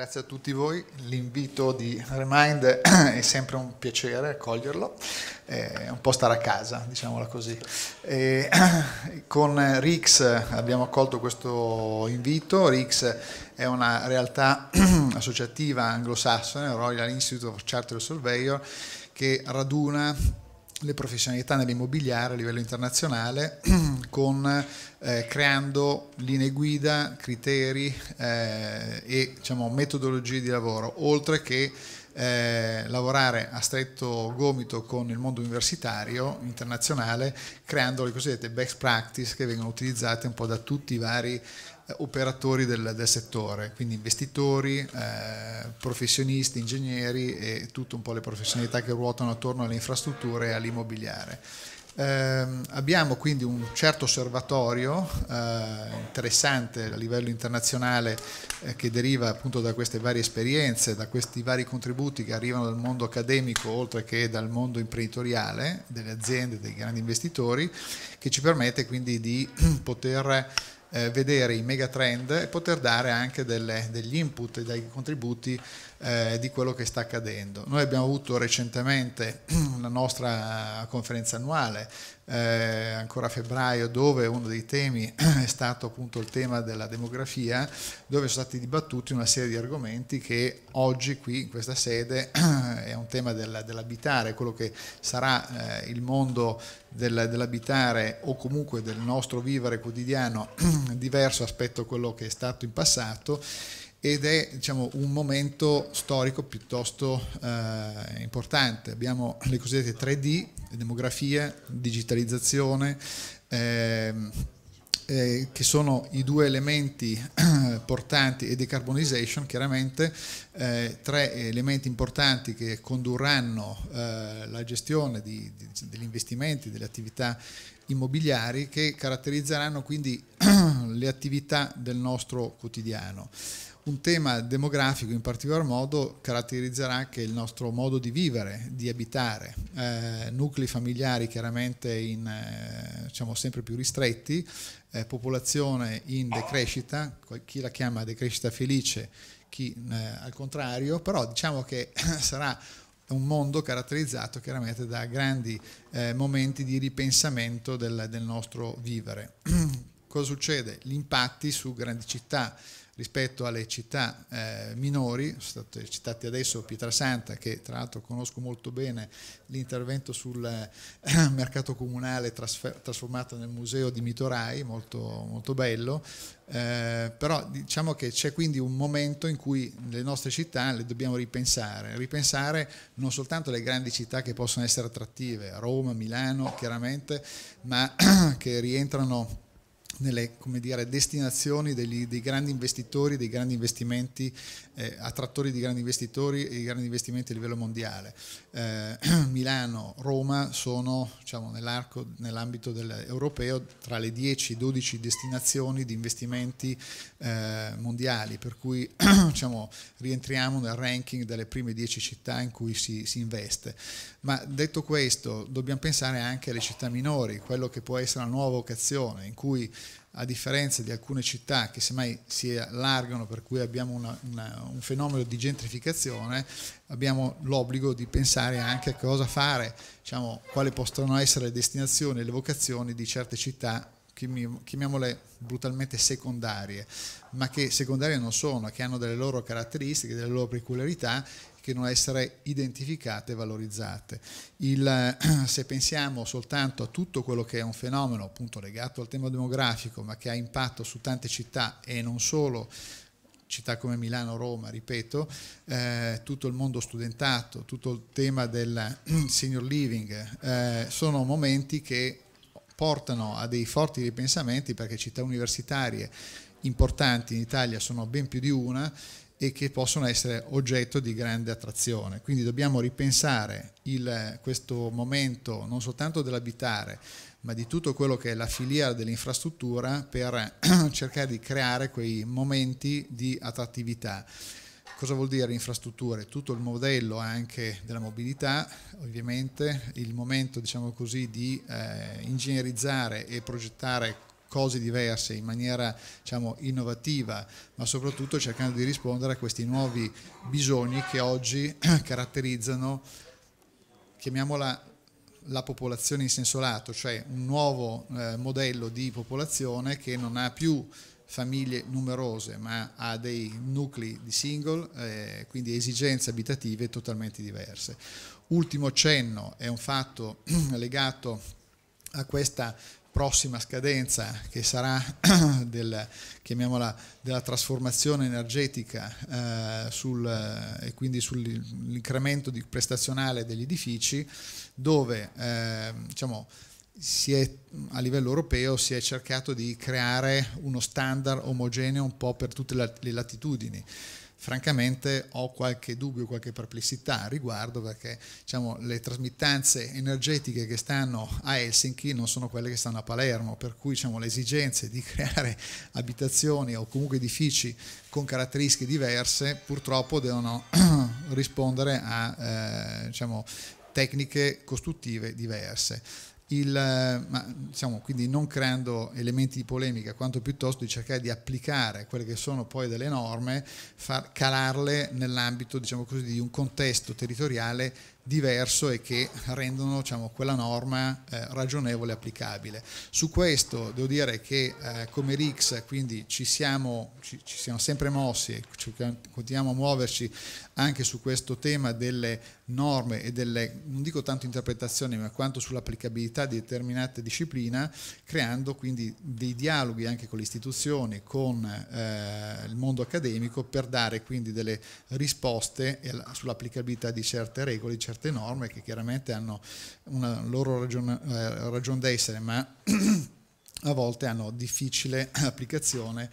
grazie a tutti voi. L'invito di Remind è sempre un piacere accoglierlo, è un po' stare a casa, diciamola così. E con RIX abbiamo accolto questo invito. RIX è una realtà associativa anglosassone, Royal Institute of Chartered Surveyor, che raduna le professionalità nell'immobiliare a livello internazionale con, eh, creando linee guida, criteri eh, e diciamo, metodologie di lavoro, oltre che eh, lavorare a stretto gomito con il mondo universitario internazionale, creando le cosiddette best practice che vengono utilizzate un po' da tutti i vari operatori del, del, settore, quindi investitori, eh, professionisti, ingegneri e tutte un po' le professionalità che ruotano attorno alle infrastrutture e all'immobiliare. Eh, abbiamo quindi un certo osservatorio eh, interessante a livello internazionale eh, che deriva appunto da queste varie esperienze, da questi vari contributi che arrivano dal mondo accademico oltre che dal mondo imprenditoriale, delle aziende, dei grandi investitori, che ci permette quindi di poter eh, vedere i megatrend e poter dare anche delle, degli input e dei contributi eh, di quello che sta accadendo. Noi abbiamo avuto recentemente la nostra conferenza annuale, eh, ancora a febbraio, dove uno dei temi è stato appunto il tema della demografia, dove sono stati dibattuti una serie di argomenti che oggi qui in questa sede è un tema del, dell'abitare, quello che sarà eh, il mondo del, dell'abitare o comunque del nostro vivere quotidiano diverso aspetto a quello che è stato in passato ed è diciamo, un momento storico piuttosto eh, importante. Abbiamo le cosiddette 3D, demografia, digitalizzazione, eh, eh, che sono i due elementi eh, portanti e decarbonization, chiaramente eh, tre elementi importanti che condurranno eh, la gestione di, di, degli investimenti, delle attività immobiliari che caratterizzeranno quindi le attività del nostro quotidiano. Un tema demografico in particolar modo caratterizzerà anche il nostro modo di vivere, di abitare, eh, nuclei familiari chiaramente in, eh, diciamo sempre più ristretti, eh, popolazione in decrescita, chi la chiama decrescita felice, chi eh, al contrario, però diciamo che sarà un mondo caratterizzato chiaramente da grandi eh, momenti di ripensamento del, del nostro vivere. Cosa succede? Gli impatti su grandi città, rispetto alle città eh, minori, sono state citate adesso Pietrasanta che tra l'altro conosco molto bene l'intervento sul eh, mercato comunale trasformato nel museo di Mitorai, molto, molto bello, eh, però diciamo che c'è quindi un momento in cui le nostre città le dobbiamo ripensare, ripensare non soltanto le grandi città che possono essere attrattive, Roma, Milano chiaramente, ma che rientrano nelle dire, destinazioni degli, dei grandi investitori, dei grandi investimenti, eh, attrattori di grandi investitori e di grandi investimenti a livello mondiale. Eh, Milano, Roma sono diciamo, nell'ambito europeo tra le 10-12 destinazioni di investimenti eh, mondiali, per cui diciamo, rientriamo nel ranking delle prime 10 città in cui si, si investe. Ma detto questo, dobbiamo pensare anche alle città minori, quello che può essere una nuova vocazione, in cui a differenza di alcune città che semmai si allargano per cui abbiamo una, una, un fenomeno di gentrificazione, abbiamo l'obbligo di pensare anche a cosa fare, diciamo, quali possono essere le destinazioni e le vocazioni di certe città chiamiamole brutalmente secondarie, ma che secondarie non sono, che hanno delle loro caratteristiche, delle loro peculiarità che devono essere identificate e valorizzate. Il, se pensiamo soltanto a tutto quello che è un fenomeno appunto legato al tema demografico, ma che ha impatto su tante città e non solo città come Milano, Roma, ripeto, eh, tutto il mondo studentato, tutto il tema del senior living, eh, sono momenti che portano a dei forti ripensamenti perché città universitarie importanti in Italia sono ben più di una e che possono essere oggetto di grande attrazione. Quindi dobbiamo ripensare il, questo momento non soltanto dell'abitare, ma di tutto quello che è la filiera dell'infrastruttura per cercare di creare quei momenti di attrattività. Cosa vuol dire infrastrutture? Tutto il modello anche della mobilità, ovviamente, il momento diciamo così, di eh, ingegnerizzare e progettare cose diverse in maniera diciamo, innovativa, ma soprattutto cercando di rispondere a questi nuovi bisogni che oggi caratterizzano, chiamiamola la popolazione in senso lato, cioè un nuovo eh, modello di popolazione che non ha più famiglie numerose ma ha dei nuclei di single, eh, quindi esigenze abitative totalmente diverse. Ultimo cenno è un fatto legato a questa prossima scadenza che sarà del, della trasformazione energetica eh, sul, eh, e quindi sull'incremento prestazionale degli edifici dove eh, diciamo, è, a livello europeo si è cercato di creare uno standard omogeneo un po' per tutte le latitudini. Francamente ho qualche dubbio, qualche perplessità a riguardo perché diciamo, le trasmittanze energetiche che stanno a Helsinki non sono quelle che stanno a Palermo, per cui diciamo, le esigenze di creare abitazioni o comunque edifici con caratteristiche diverse purtroppo devono rispondere a eh, diciamo, tecniche costruttive diverse il, ma, diciamo, quindi non creando elementi di polemica, quanto piuttosto di cercare di applicare quelle che sono poi delle norme, far calarle nell'ambito diciamo così, di un contesto territoriale diverso e che rendono diciamo, quella norma eh, ragionevole e applicabile. Su questo devo dire che eh, come RIX quindi ci siamo, ci, ci siamo sempre mossi e continuiamo a muoverci anche su questo tema delle norme e delle, non dico tanto interpretazioni, ma quanto sull'applicabilità di determinate discipline, creando quindi dei dialoghi anche con le istituzioni, con eh, il mondo accademico, per dare quindi delle risposte sull'applicabilità di certe regole, di certe norme che chiaramente hanno una loro ragione, eh, ragione d'essere, ma a volte hanno difficile applicazione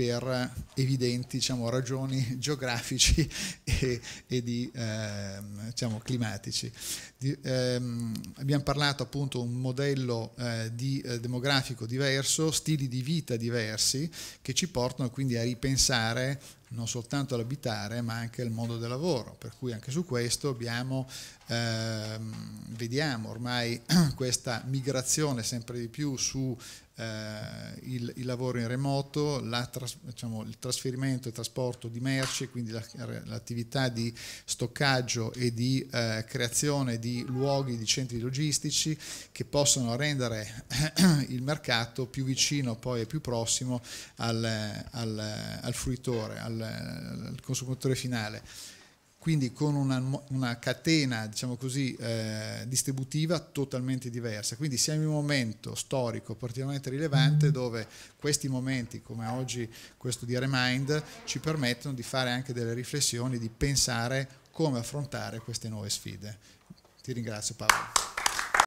per evidenti diciamo, ragioni geografici e, e di, eh, diciamo, climatici. Di, ehm, abbiamo parlato appunto di un modello eh, di, eh, demografico diverso, stili di vita diversi che ci portano quindi a ripensare non soltanto all'abitare ma anche al mondo del lavoro, per cui anche su questo abbiamo, ehm, vediamo ormai questa migrazione sempre di più su il, il, lavoro in remoto, tras, diciamo, il trasferimento e trasporto di merci, quindi l'attività di stoccaggio e di eh, creazione di luoghi, di centri logistici che possono rendere il mercato più vicino poi e più prossimo al, al, al fruitore, al, al consumatore finale quindi con una, una catena diciamo così, eh, distributiva totalmente diversa. Quindi siamo in un momento storico particolarmente rilevante mm. dove questi momenti, come oggi questo di Remind, ci permettono di fare anche delle riflessioni, di pensare come affrontare queste nuove sfide. Ti ringrazio Paolo.